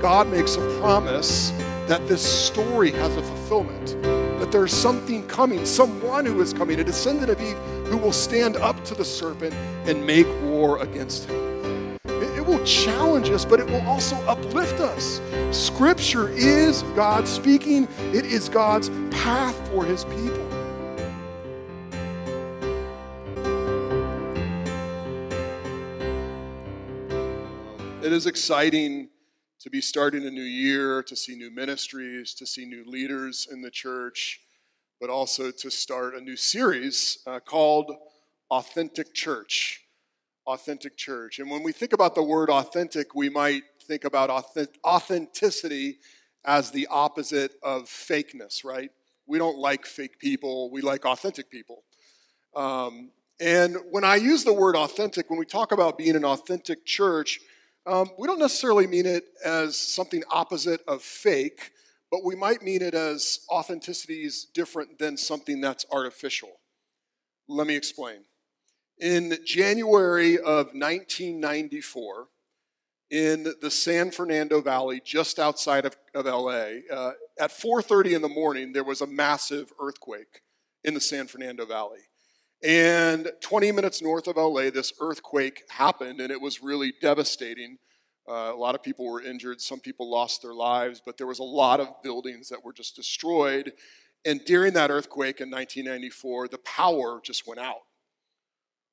God makes a promise that this story has a fulfillment, that there's something coming, someone who is coming, a descendant of Eve who will stand up to the serpent and make war against him. It, it will challenge us, but it will also uplift us. Scripture is God speaking, it is God's path for his people. It is exciting to be starting a new year, to see new ministries, to see new leaders in the church, but also to start a new series uh, called Authentic Church. Authentic Church. And when we think about the word authentic, we might think about authenticity as the opposite of fakeness, right? We don't like fake people, we like authentic people. Um, and when I use the word authentic, when we talk about being an authentic church, um, we don't necessarily mean it as something opposite of fake, but we might mean it as authenticity is different than something that's artificial. Let me explain. In January of 1994, in the San Fernando Valley, just outside of, of LA, uh, at 4:30 in the morning, there was a massive earthquake in the San Fernando Valley. And 20 minutes north of LA, this earthquake happened, and it was really devastating. Uh, a lot of people were injured, some people lost their lives, but there was a lot of buildings that were just destroyed. And during that earthquake in 1994, the power just went out.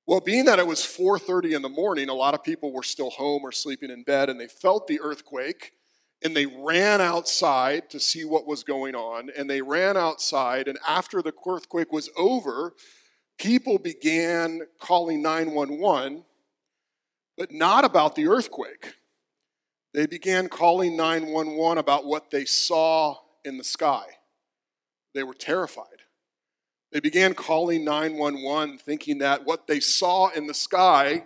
Well, being that it was 4:30 in the morning, a lot of people were still home or sleeping in bed, and they felt the earthquake, and they ran outside to see what was going on. And they ran outside, and after the earthquake was over, people began calling 911, but not about the earthquake. They began calling 911 about what they saw in the sky. They were terrified. They began calling 911 thinking that what they saw in the sky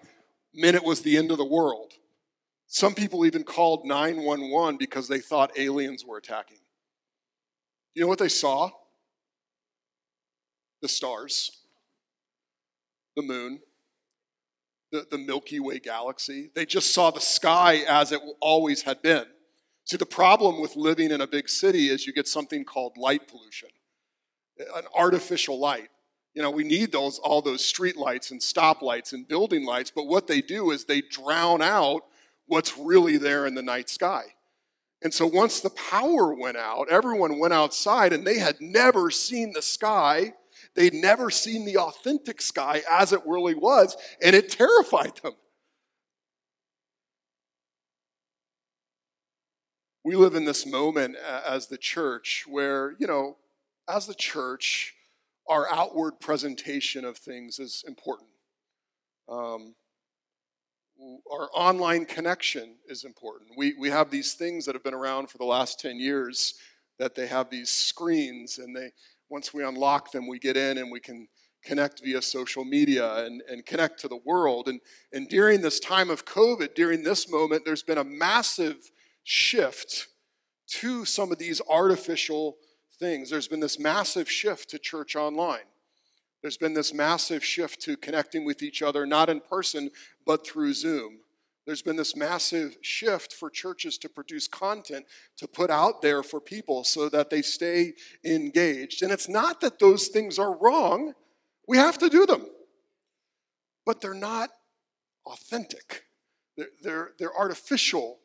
meant it was the end of the world. Some people even called 911 because they thought aliens were attacking. You know what they saw? The stars the moon, the, the Milky Way galaxy. They just saw the sky as it always had been. See, the problem with living in a big city is you get something called light pollution, an artificial light. You know, we need those all those street lights and stoplights and building lights, but what they do is they drown out what's really there in the night sky. And so once the power went out, everyone went outside and they had never seen the sky They'd never seen the authentic sky as it really was, and it terrified them. We live in this moment as the church where, you know, as the church, our outward presentation of things is important. Um, our online connection is important. We, we have these things that have been around for the last 10 years that they have these screens and they, once we unlock them, we get in and we can connect via social media and, and connect to the world. And, and during this time of COVID, during this moment, there's been a massive shift to some of these artificial things. There's been this massive shift to church online. There's been this massive shift to connecting with each other, not in person, but through Zoom there's been this massive shift for churches to produce content to put out there for people so that they stay engaged. And it's not that those things are wrong, we have to do them, but they're not authentic, they're, they're, they're artificial,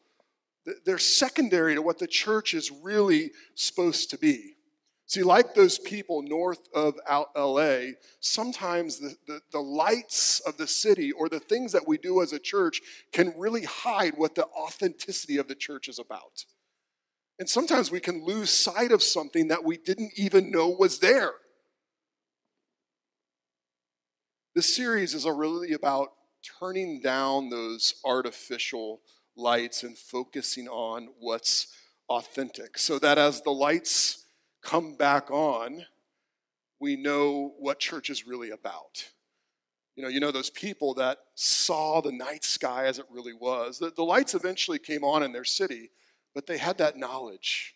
they're secondary to what the church is really supposed to be. See, like those people north of LA, sometimes the, the, the, lights of the city or the things that we do as a church can really hide what the authenticity of the church is about. And sometimes we can lose sight of something that we didn't even know was there. This series is really about turning down those artificial lights and focusing on what's authentic so that as the lights come back on, we know what church is really about. You know, you know those people that saw the night sky as it really was. The, the lights eventually came on in their city, but they had that knowledge.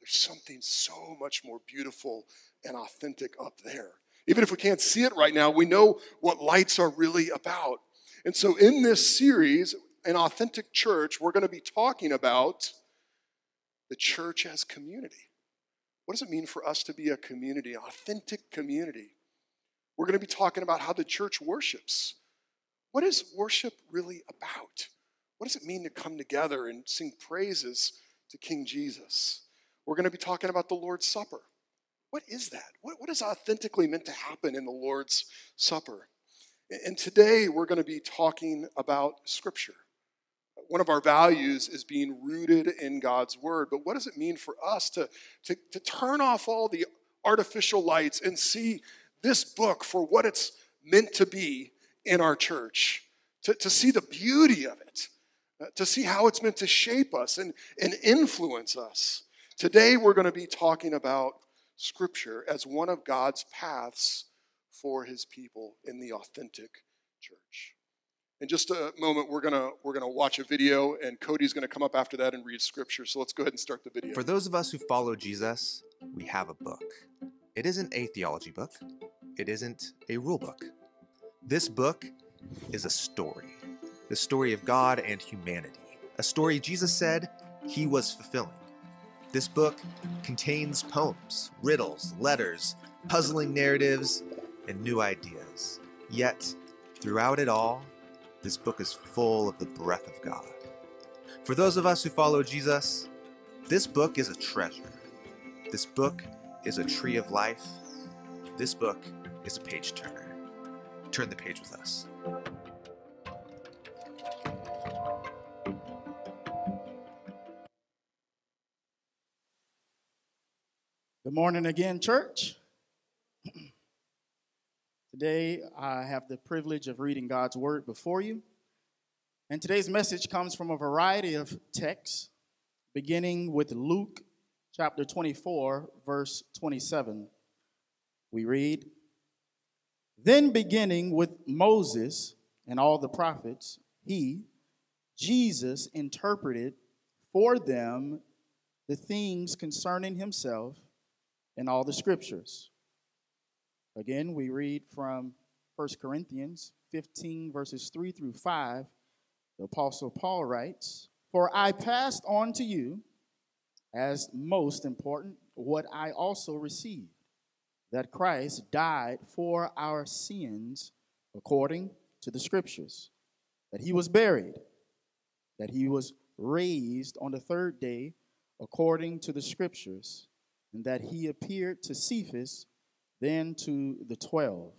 There's something so much more beautiful and authentic up there. Even if we can't see it right now, we know what lights are really about. And so, in this series, an authentic church, we're going to be talking about the church as community. What does it mean for us to be a community, an authentic community? We're going to be talking about how the church worships. What is worship really about? What does it mean to come together and sing praises to King Jesus? We're going to be talking about the Lord's Supper. What is that? What, what is authentically meant to happen in the Lord's Supper? And today we're going to be talking about Scripture. One of our values is being rooted in God's Word. But what does it mean for us to, to, to turn off all the artificial lights and see this book for what it's meant to be in our church? To, to see the beauty of it, uh, to see how it's meant to shape us and, and influence us. Today we're going to be talking about Scripture as one of God's paths for his people in the authentic church. In just a moment, we're gonna we're gonna watch a video, and Cody's gonna come up after that and read scripture. So let's go ahead and start the video. For those of us who follow Jesus, we have a book. It isn't a theology book. It isn't a rule book. This book is a story. The story of God and humanity. A story Jesus said he was fulfilling. This book contains poems, riddles, letters, puzzling narratives, and new ideas. Yet, throughout it all, this book is full of the breath of God. For those of us who follow Jesus, this book is a treasure. This book is a tree of life. This book is a page turner. Turn the page with us. Good morning again, church. Today, I have the privilege of reading God's Word before you. And today's message comes from a variety of texts, beginning with Luke chapter 24, verse 27. We read, Then beginning with Moses and all the prophets, he, Jesus, interpreted for them the things concerning himself in all the scriptures. Again, we read from 1 Corinthians 15, verses 3 through 5. The Apostle Paul writes, For I passed on to you, as most important, what I also received that Christ died for our sins according to the scriptures, that he was buried, that he was raised on the third day according to the scriptures and that he appeared to Cephas, then to the twelve.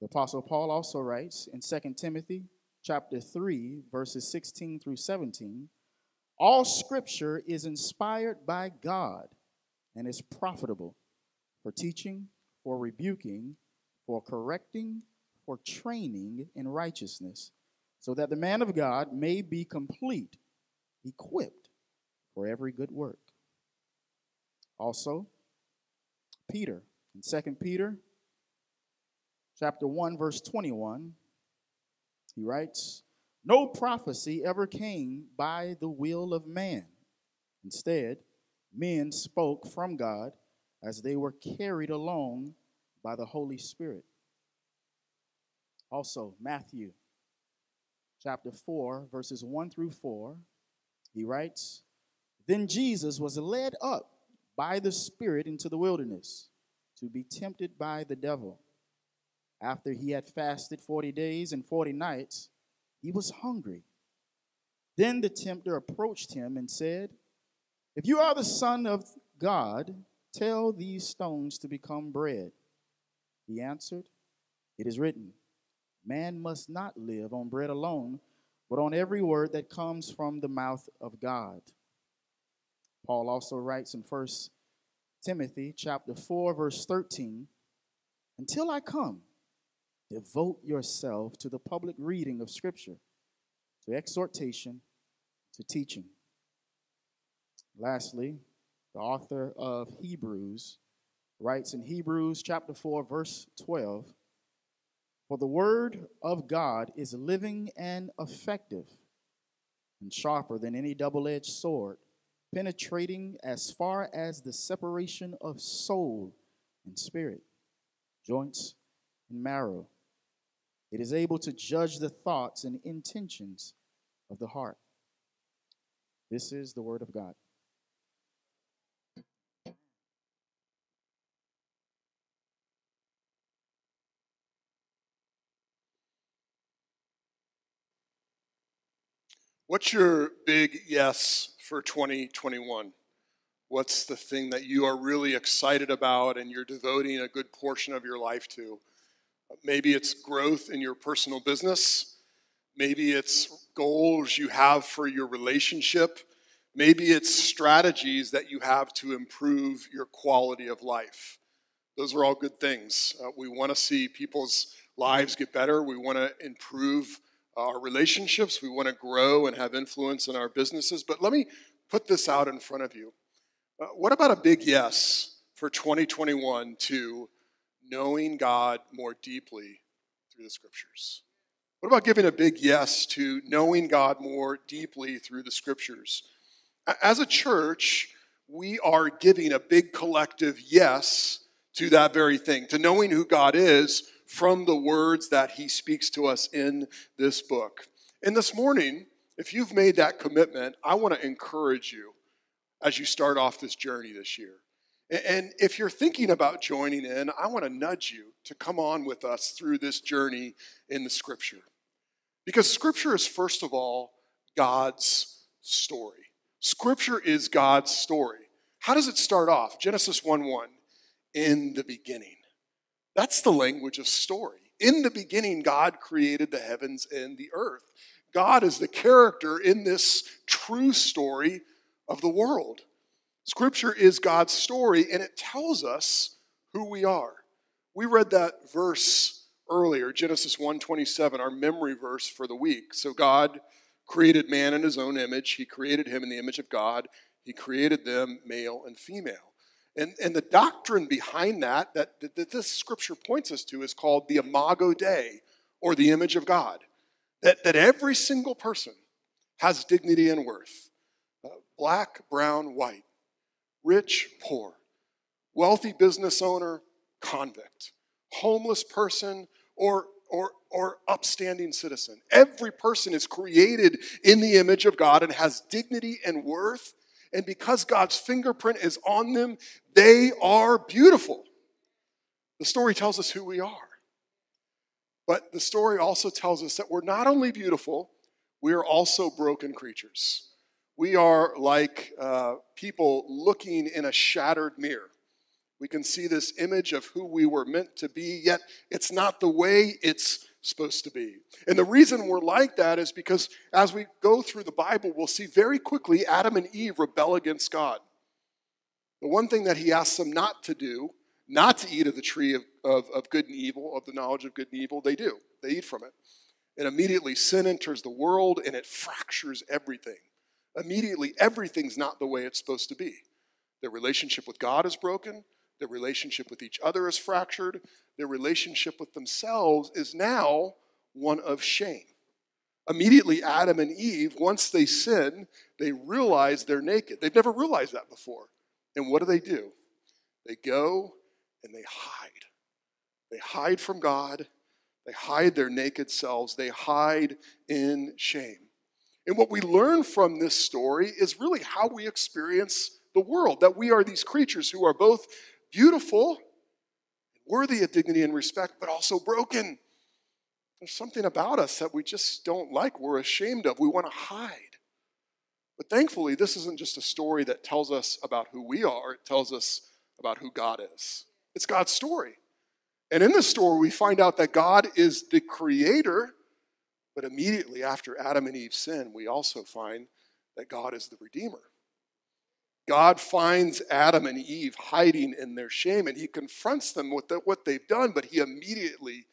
The Apostle Paul also writes in 2 Timothy chapter 3, verses 16 through 17, all scripture is inspired by God and is profitable for teaching, for rebuking, for correcting, for training in righteousness, so that the man of God may be complete, equipped for every good work. Also, Peter, in 2 Peter chapter 1, verse 21, he writes, No prophecy ever came by the will of man. Instead, men spoke from God as they were carried along by the Holy Spirit. Also, Matthew chapter 4, verses 1 through 4, he writes, Then Jesus was led up by the Spirit into the wilderness to be tempted by the devil. After he had fasted 40 days and 40 nights, he was hungry. Then the tempter approached him and said, If you are the Son of God, tell these stones to become bread. He answered, It is written, Man must not live on bread alone, but on every word that comes from the mouth of God. Paul also writes in 1 Timothy chapter 4 verse 13, until I come, devote yourself to the public reading of scripture, to exhortation, to teaching. Lastly, the author of Hebrews writes in Hebrews chapter 4 verse 12, for the word of God is living and effective and sharper than any double edged sword, penetrating as far as the separation of soul and spirit, joints and marrow. It is able to judge the thoughts and intentions of the heart. This is the word of God. What's your big yes for 2021? What's the thing that you are really excited about and you're devoting a good portion of your life to? Maybe it's growth in your personal business. Maybe it's goals you have for your relationship. Maybe it's strategies that you have to improve your quality of life. Those are all good things. Uh, we want to see people's lives get better. We want to improve our relationships. We want to grow and have influence in our businesses. But let me put this out in front of you. Uh, what about a big yes for 2021 to knowing God more deeply through the scriptures? What about giving a big yes to knowing God more deeply through the scriptures? As a church, we are giving a big collective yes to that very thing, to knowing who God is from the words that he speaks to us in this book. And this morning, if you've made that commitment, I want to encourage you as you start off this journey this year. And if you're thinking about joining in, I want to nudge you to come on with us through this journey in the scripture. Because scripture is, first of all, God's story. Scripture is God's story. How does it start off? Genesis 1 1. In the beginning. That's the language of story. In the beginning, God created the heavens and the earth. God is the character in this true story of the world. Scripture is God's story, and it tells us who we are. We read that verse earlier, Genesis 1:27, our memory verse for the week. So God created man in his own image. He created him in the image of God. He created them male and female. And, and the doctrine behind that, that, that this scripture points us to, is called the imago Dei, or the image of God. That, that every single person has dignity and worth uh, black, brown, white, rich, poor, wealthy business owner, convict, homeless person, or, or, or upstanding citizen. Every person is created in the image of God and has dignity and worth and because God's fingerprint is on them, they are beautiful. The story tells us who we are. But the story also tells us that we're not only beautiful, we are also broken creatures. We are like uh, people looking in a shattered mirror. We can see this image of who we were meant to be, yet it's not the way it's supposed to be. And the reason we're like that is because as we go through the Bible, we'll see very quickly Adam and Eve rebel against God. The one thing that he asks them not to do, not to eat of the tree of, of, of good and evil, of the knowledge of good and evil, they do. They eat from it. And immediately sin enters the world and it fractures everything. Immediately, everything's not the way it's supposed to be. Their relationship with God is broken. Their relationship with each other is fractured. Their relationship with themselves is now one of shame. Immediately, Adam and Eve, once they sin, they realize they're naked. They've never realized that before. And what do they do? They go and they hide. They hide from God. They hide their naked selves. They hide in shame. And what we learn from this story is really how we experience the world that we are these creatures who are both beautiful, worthy of dignity and respect, but also broken. There's something about us that we just don't like, we're ashamed of, we want to hide. But thankfully, this isn't just a story that tells us about who we are, it tells us about who God is. It's God's story. And in this story, we find out that God is the creator, but immediately after Adam and Eve sin, we also find that God is the redeemer. God finds Adam and Eve hiding in their shame and he confronts them with the, what they've done, but he immediately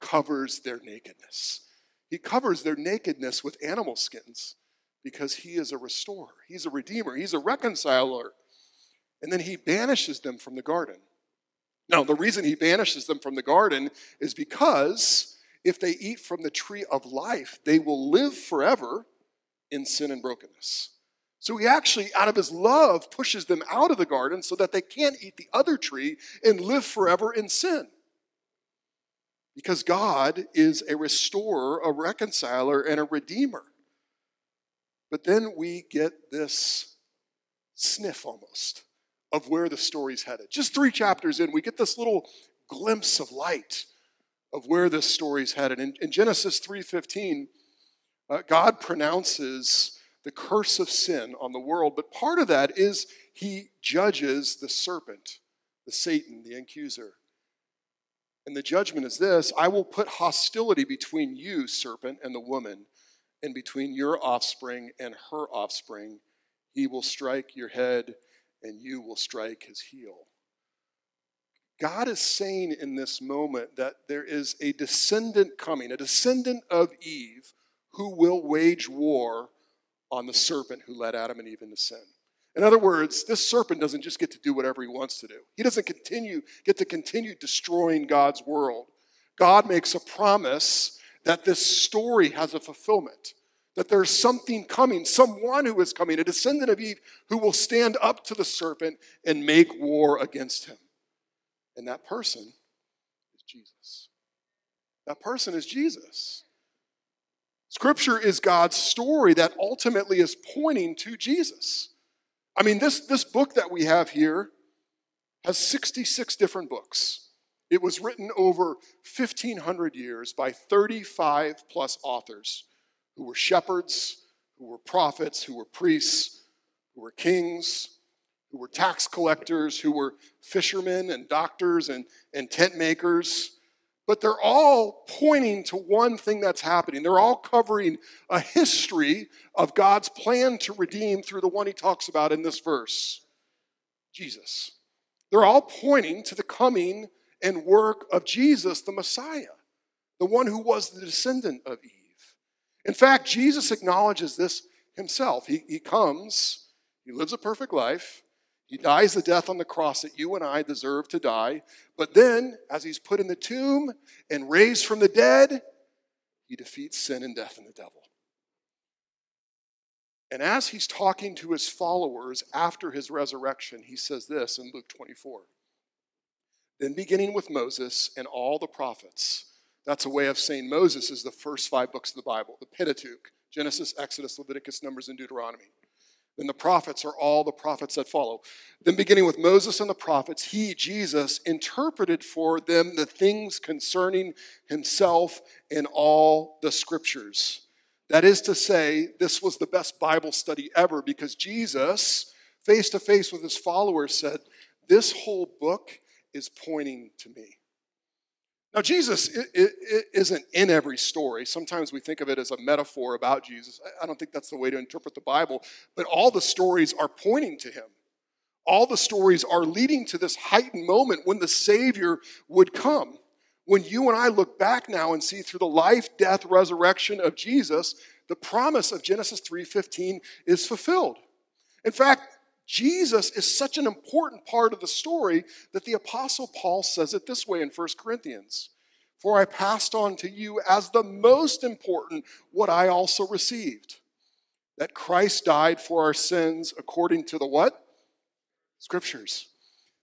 covers their nakedness. He covers their nakedness with animal skins because he is a restorer, he's a redeemer, he's a reconciler. And then he banishes them from the garden. Now, the reason he banishes them from the garden is because if they eat from the tree of life, they will live forever in sin and brokenness. So he actually, out of his love, pushes them out of the garden so that they can't eat the other tree and live forever in sin. Because God is a restorer, a reconciler, and a redeemer. But then we get this sniff almost of where the story's headed. Just three chapters in, we get this little glimpse of light of where this story's headed. In, in Genesis 3:15, uh, God pronounces the curse of sin on the world, but part of that is he judges the serpent, the Satan, the accuser. And the judgment is this I will put hostility between you, serpent, and the woman, and between your offspring and her offspring. He will strike your head, and you will strike his heel. God is saying in this moment that there is a descendant coming, a descendant of Eve, who will wage war on the serpent who led Adam and Eve into sin. In other words, this serpent doesn't just get to do whatever he wants to do. He doesn't continue get to continue destroying God's world. God makes a promise that this story has a fulfillment. That there's something coming, someone who is coming, a descendant of Eve who will stand up to the serpent and make war against him. And that person is Jesus. That person is Jesus. Scripture is God's story that ultimately is pointing to Jesus. I mean, this, this book that we have here has 66 different books. It was written over 1,500 years by 35 plus authors who were shepherds, who were prophets, who were priests, who were kings, who were tax collectors, who were fishermen and doctors and, and tent makers. But they're all pointing to one thing that's happening. They're all covering a history of God's plan to redeem through the one he talks about in this verse Jesus. They're all pointing to the coming and work of Jesus, the Messiah, the one who was the descendant of Eve. In fact, Jesus acknowledges this himself. He, he comes, he lives a perfect life, he dies the death on the cross that you and I deserve to die. But then, as he's put in the tomb and raised from the dead, he defeats sin and death and the devil. And as he's talking to his followers after his resurrection, he says this in Luke 24. Then, beginning with Moses and all the prophets, that's a way of saying Moses is the first five books of the Bible, the Pentateuch Genesis, Exodus, Leviticus, Numbers, and Deuteronomy. Then the prophets are all the prophets that follow. Then, beginning with Moses and the prophets, he, Jesus, interpreted for them the things concerning himself in all the scriptures. That is to say, this was the best Bible study ever because Jesus, face to face with his followers, said, This whole book is pointing to me. Now, Jesus isn't in every story. Sometimes we think of it as a metaphor about Jesus. I don't think that's the way to interpret the Bible, but all the stories are pointing to him. All the stories are leading to this heightened moment when the Savior would come. When you and I look back now and see through the life, death, resurrection of Jesus, the promise of Genesis 3:15 is fulfilled. In fact, Jesus is such an important part of the story that the Apostle Paul says it this way in 1 Corinthians For I passed on to you as the most important what I also received that Christ died for our sins according to the what? Scriptures.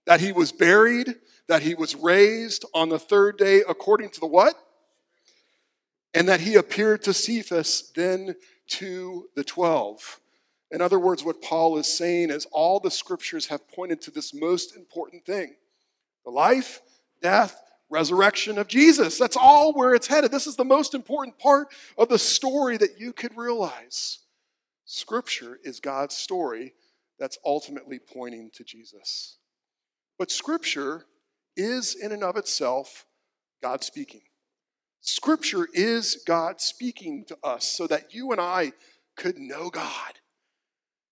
That he was buried, that he was raised on the third day according to the what? And that he appeared to Cephas, then to the twelve. In other words, what Paul is saying is all the scriptures have pointed to this most important thing the life, death, resurrection of Jesus. That's all where it's headed. This is the most important part of the story that you could realize. Scripture is God's story that's ultimately pointing to Jesus. But Scripture is, in and of itself, God speaking. Scripture is God speaking to us so that you and I could know God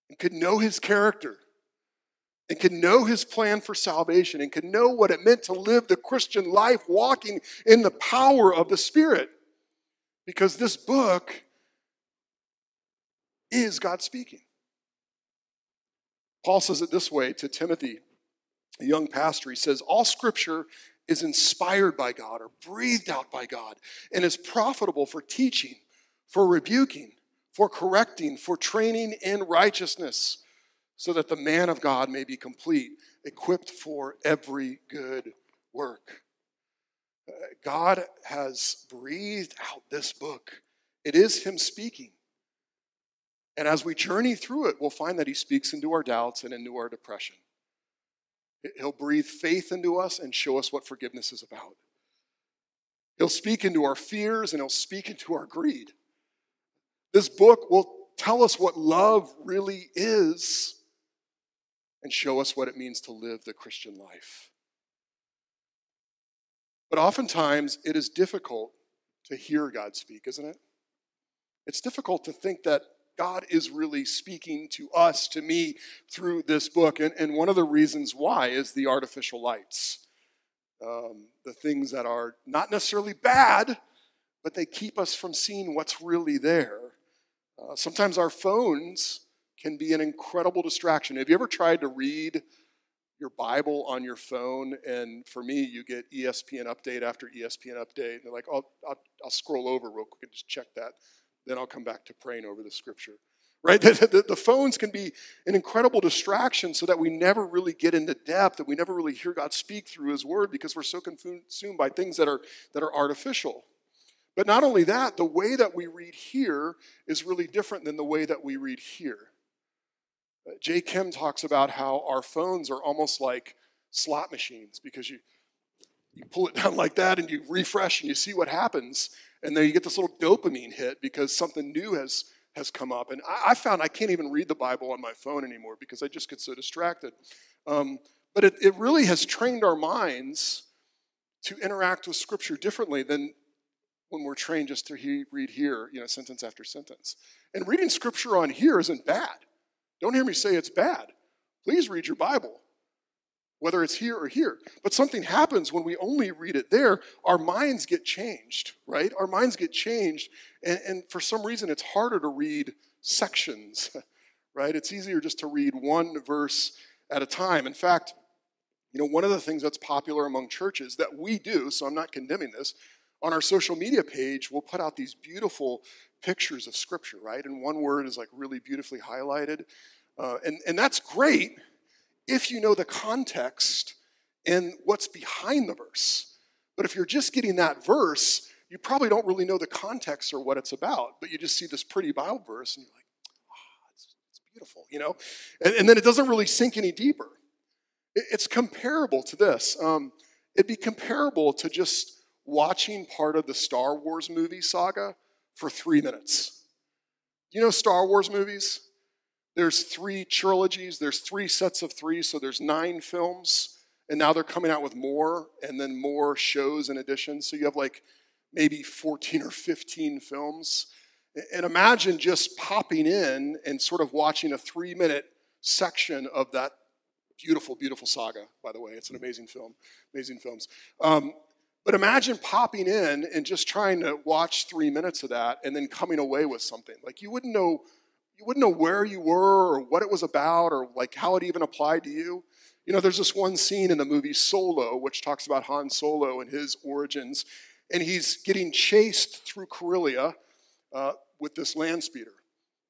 and could know his character and could know his plan for salvation and could know what it meant to live the Christian life walking in the power of the Spirit. Because this book is God speaking. Paul says it this way to Timothy, a young pastor. He says, All scripture is inspired by God or breathed out by God and is profitable for teaching, for rebuking, for correcting, for training in righteousness, so that the man of God may be complete, equipped for every good work. Uh, God has breathed out this book. It is Him speaking. And as we journey through it, we'll find that He speaks into our doubts and into our depression. He'll breathe faith into us and show us what forgiveness is about. He'll speak into our fears and He'll speak into our greed. This book will tell us what love really is and show us what it means to live the Christian life. But oftentimes, it is difficult to hear God speak, isn't it? It's difficult to think that God is really speaking to us, to me, through this book. And, and one of the reasons why is the artificial lights. Um, the things that are not necessarily bad, but they keep us from seeing what's really there. Uh, sometimes our phones can be an incredible distraction. Have you ever tried to read your Bible on your phone? And for me, you get ESPN update after ESPN update, and they're like, oh, I'll, I'll scroll over real quick and just check that. Then I'll come back to praying over the scripture. Right? The, the, the phones can be an incredible distraction so that we never really get into depth, that we never really hear God speak through His Word because we're so consumed by things that are, that are artificial. But not only that, the way that we read here is really different than the way that we read here. Uh, Jay Kim talks about how our phones are almost like slot machines because you, you pull it down like that and you refresh and you see what happens. And then you get this little dopamine hit because something new has, has come up. And I, I found I can't even read the Bible on my phone anymore because I just get so distracted. Um, but it, it really has trained our minds to interact with Scripture differently than when we're trained just to he, read here, you know, sentence after sentence. And reading scripture on here isn't bad. Don't hear me say it's bad. Please read your Bible, whether it's here or here. But something happens when we only read it there. Our minds get changed, right? Our minds get changed. And, and for some reason, it's harder to read sections, right? It's easier just to read one verse at a time. In fact, you know, one of the things that's popular among churches that we do, so I'm not condemning this, on our social media page, we'll put out these beautiful pictures of Scripture, right? And one word is like really beautifully highlighted. Uh, and, and that's great if you know the context and what's behind the verse. But if you're just getting that verse, you probably don't really know the context or what it's about, but you just see this pretty Bible verse and you're like, oh, it's, it's beautiful, you know? And, and, then it doesn't really sink any deeper. It, it's comparable to this. Um, it'd be comparable to just watching part of the Star Wars movie saga for three minutes. You know Star Wars movies? There's three trilogies, there's three sets of three, so there's nine films, and now they're coming out with more and then more shows in addition. So you have like maybe 14 or 15 films. And imagine just popping in and sort of watching a three minute section of that beautiful, beautiful saga, by the way. It's an amazing film, amazing films. Um, but imagine popping in and just trying to watch three minutes of that and then coming away with something. Like you wouldn't know, you wouldn't know where you were or what it was about or like how it even applied to you. You know, there's this one scene in the movie Solo, which talks about Han Solo and his origins, and he's getting chased through Corellia uh, with this land speeder.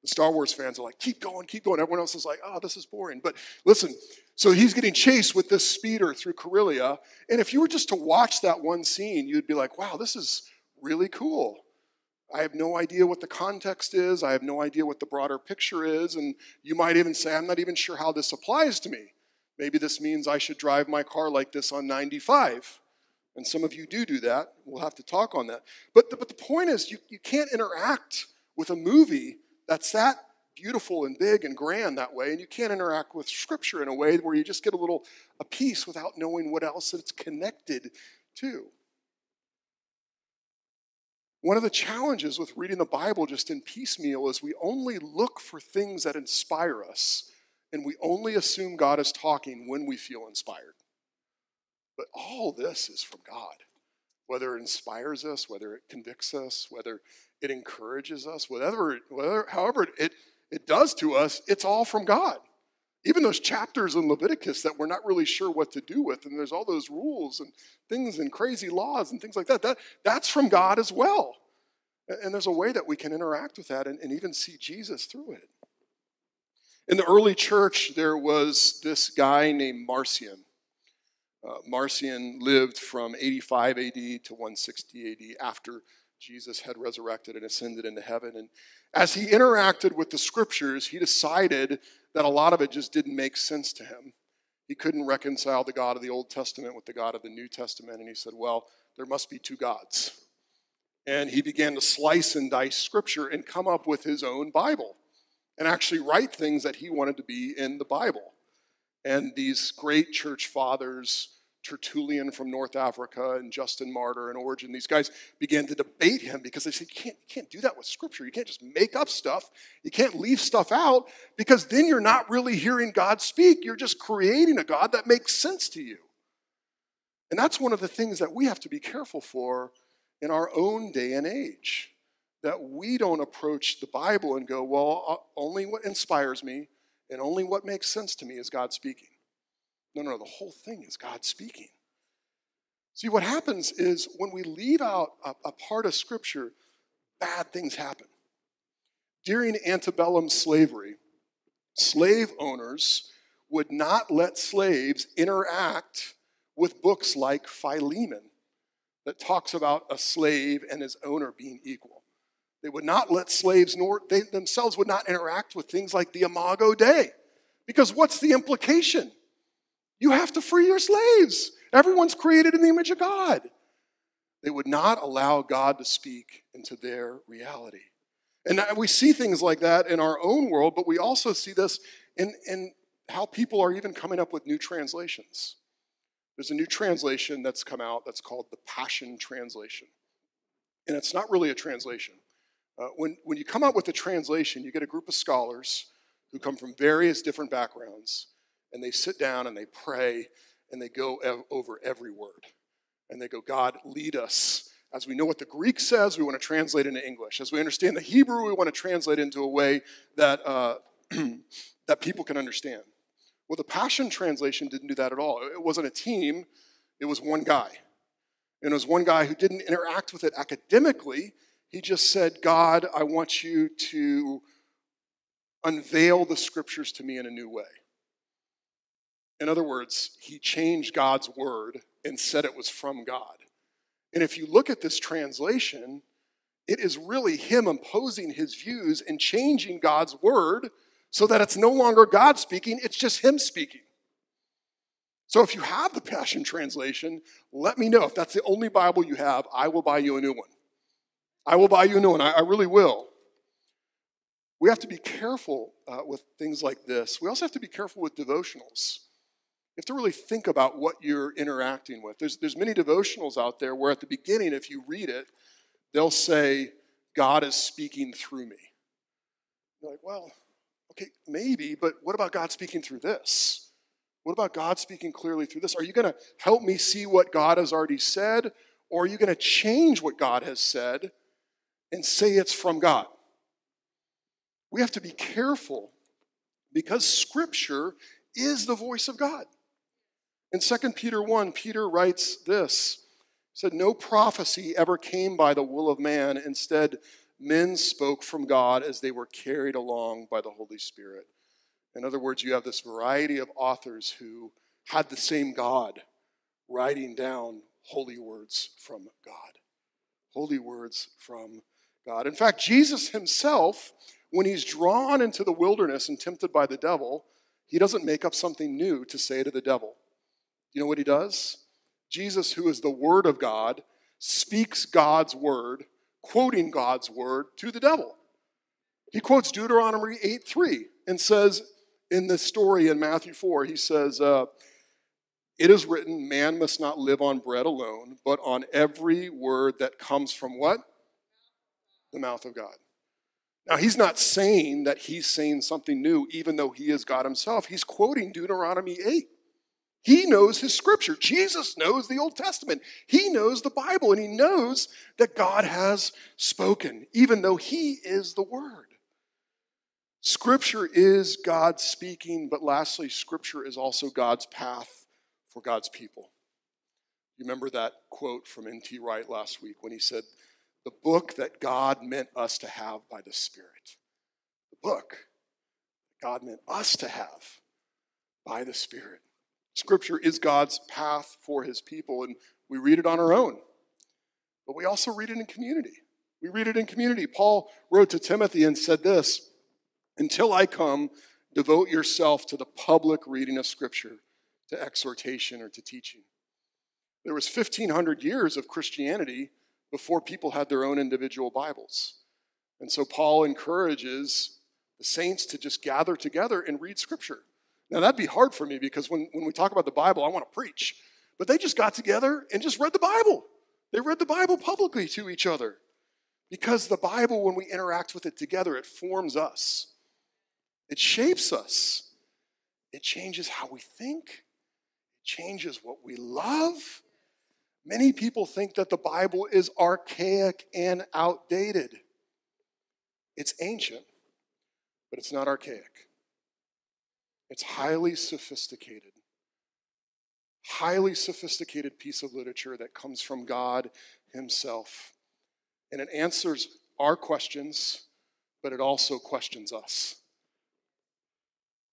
The Star Wars fans are like, keep going, keep going. Everyone else is like, oh, this is boring. But listen, so he's getting chased with this speeder through Corellia. And if you were just to watch that one scene, you'd be like, wow, this is really cool. I have no idea what the context is. I have no idea what the broader picture is. And you might even say, I'm not even sure how this applies to me. Maybe this means I should drive my car like this on 95. And some of you do do that. We'll have to talk on that. But the, but the point is, you, you can't interact with a movie that's that beautiful and big and grand that way, and you can't interact with Scripture in a way where you just get a little a piece without knowing what else it's connected to. One of the challenges with reading the Bible just in piecemeal is we only look for things that inspire us, and we only assume God is talking when we feel inspired. But all this is from God. Whether it inspires us, whether it convicts us, whether it encourages us, whatever, whatever however it, it does to us, it's all from God. Even those chapters in Leviticus that we're not really sure what to do with, and there's all those rules and things and crazy laws and things like that, that that's from God as well. And there's a way that we can interact with that and, and even see Jesus through it. In the early church, there was this guy named Marcion. Uh, Marcion lived from 85 AD to 160 AD after Jesus had resurrected and ascended into heaven. And as he interacted with the scriptures, he decided that a lot of it just didn't make sense to him. He couldn't reconcile the God of the Old Testament with the God of the New Testament. And he said, Well, there must be two gods. And he began to slice and dice scripture and come up with his own Bible and actually write things that he wanted to be in the Bible. And these great church fathers, Tertullian from North Africa and Justin Martyr and Origen, these guys began to debate him because they said, you can't, you can't do that with Scripture. You can't just make up stuff. You can't leave stuff out because then you're not really hearing God speak. You're just creating a God that makes sense to you. And that's one of the things that we have to be careful for in our own day and age. That we don't approach the Bible and go, well, uh, only what inspires me and only what makes sense to me is God speaking. No, no, the whole thing is God speaking. See, what happens is when we leave out a, a part of Scripture, bad things happen. During antebellum slavery, slave owners would not let slaves interact with books like Philemon that talks about a slave and his owner being equal. They would not let slaves, nor they themselves would not interact with things like the Imago Dei. Because what's the implication? You have to free your slaves. Everyone's created in the image of God. They would not allow God to speak into their reality. And we see things like that in our own world, but we also see this in, in how people are even coming up with new translations. There's a new translation that's come out that's called the Passion Translation. And it's not really a translation. Uh, when, when you come out with a translation, you get a group of scholars who come from various different backgrounds, and they sit down and they pray and they go ev- over every word. And they go, God, lead us. As we know what the Greek says, we want to translate into English. As we understand the Hebrew, we want to translate into a way that, uh, that people can understand. Well, the Passion Translation didn't do that at all. It wasn't a team, it was one guy. And it was one guy who didn't interact with it academically. He just said, God, I want you to unveil the scriptures to me in a new way. In other words, he changed God's word and said it was from God. And if you look at this translation, it is really him imposing his views and changing God's word so that it's no longer God speaking, it's just him speaking. So if you have the Passion Translation, let me know. If that's the only Bible you have, I will buy you a new one. I will buy you a new one. I, I really will. We have to be careful uh, with things like this. We also have to be careful with devotionals. You have to really think about what you're interacting with. There's, there's many devotionals out there where at the beginning, if you read it, they'll say, God is speaking through me. You're like, well, okay, maybe, but what about God speaking through this? What about God speaking clearly through this? Are you going to help me see what God has already said, or are you going to change what God has said and say it's from God? We have to be careful because Scripture is the voice of God. In 2 Peter 1, Peter writes this. He said, No prophecy ever came by the will of man. Instead, men spoke from God as they were carried along by the Holy Spirit. In other words, you have this variety of authors who had the same God writing down holy words from God. Holy words from God. In fact, Jesus himself, when he's drawn into the wilderness and tempted by the devil, he doesn't make up something new to say to the devil. You know what he does? Jesus, who is the Word of God, speaks God's Word, quoting God's Word to the devil. He quotes Deuteronomy 8 3 and says in this story in Matthew 4, he says, uh, It is written, man must not live on bread alone, but on every word that comes from what? The mouth of God. Now, he's not saying that he's saying something new, even though he is God himself. He's quoting Deuteronomy 8. He knows his scripture. Jesus knows the Old Testament. He knows the Bible, and he knows that God has spoken, even though he is the Word. Scripture is God speaking, but lastly, Scripture is also God's path for God's people. You remember that quote from N.T. Wright last week when he said, The book that God meant us to have by the Spirit. The book God meant us to have by the Spirit. Scripture is God's path for his people, and we read it on our own. But we also read it in community. We read it in community. Paul wrote to Timothy and said this Until I come, devote yourself to the public reading of Scripture, to exhortation, or to teaching. There was 1,500 years of Christianity before people had their own individual Bibles. And so Paul encourages the saints to just gather together and read Scripture. Now, that'd be hard for me because when, when we talk about the Bible, I want to preach. But they just got together and just read the Bible. They read the Bible publicly to each other. Because the Bible, when we interact with it together, it forms us, it shapes us, it changes how we think, it changes what we love. Many people think that the Bible is archaic and outdated. It's ancient, but it's not archaic. It's highly sophisticated. Highly sophisticated piece of literature that comes from God Himself. And it answers our questions, but it also questions us.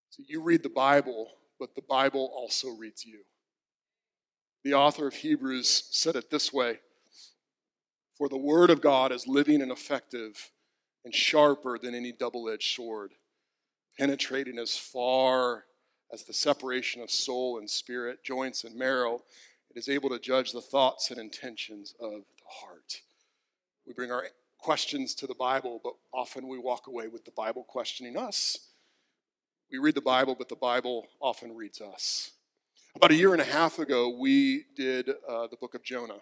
So you read the Bible, but the Bible also reads you. The author of Hebrews said it this way For the Word of God is living and effective and sharper than any double edged sword, penetrating as far as the separation of soul and spirit, joints and marrow. It is able to judge the thoughts and intentions of the heart. We bring our questions to the Bible, but often we walk away with the Bible questioning us. We read the Bible, but the Bible often reads us. About a year and a half ago, we did uh, the book of Jonah.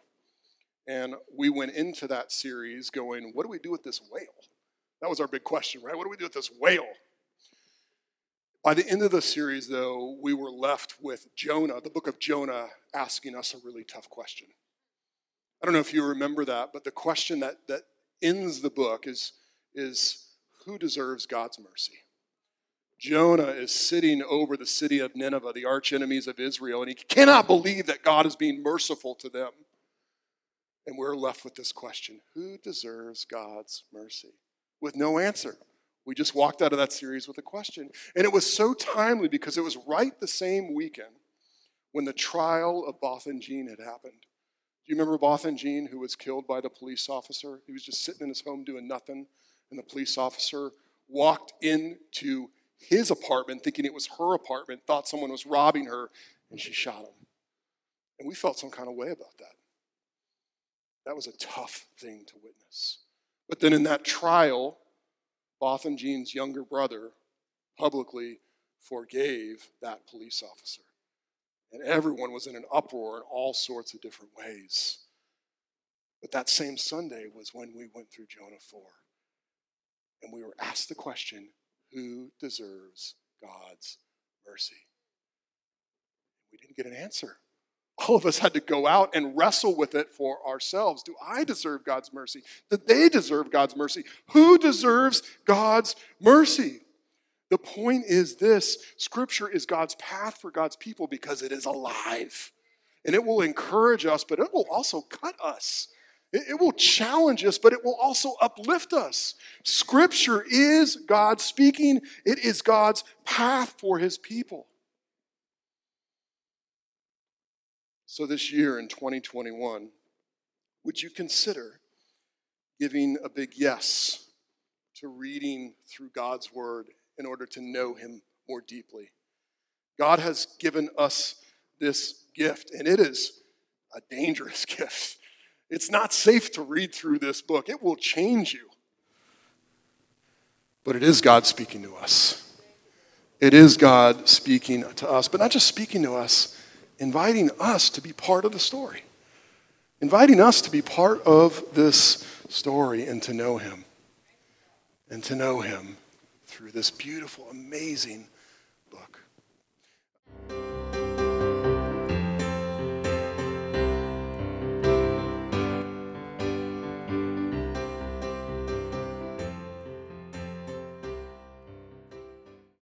And we went into that series going, What do we do with this whale? That was our big question, right? What do we do with this whale? By the end of the series, though, we were left with Jonah, the book of Jonah, asking us a really tough question. I don't know if you remember that, but the question that, that ends the book is, is who deserves God's mercy? Jonah is sitting over the city of Nineveh, the arch enemies of Israel, and he cannot believe that God is being merciful to them. And we're left with this question Who deserves God's mercy? With no answer. We just walked out of that series with a question. And it was so timely because it was right the same weekend when the trial of Botham Jean had happened. Do you remember Botham Jean, who was killed by the police officer? He was just sitting in his home doing nothing, and the police officer walked into his apartment thinking it was her apartment, thought someone was robbing her, and she shot him. And we felt some kind of way about that. That was a tough thing to witness. But then in that trial, Botham Jean's younger brother publicly forgave that police officer. And everyone was in an uproar in all sorts of different ways. But that same Sunday was when we went through Jonah 4. And we were asked the question who deserves God's mercy? We didn't get an answer. All of us had to go out and wrestle with it for ourselves. Do I deserve God's mercy? Do they deserve God's mercy? Who deserves God's mercy? The point is this Scripture is God's path for God's people because it is alive. And it will encourage us, but it will also cut us. It, will challenge us, but it will also uplift us. Scripture is God speaking, it is God's path for his people. So, this year in 2021, would you consider giving a big yes to reading through God's Word in order to know Him more deeply. God has given us this gift, and it is a dangerous gift. It's not safe to read through this book, it will change you. But it is God speaking to us. It is God speaking to us, but not just speaking to us, inviting us to be part of the story, inviting us to be part of this story and to know Him, and to know Him through this beautiful, amazing book.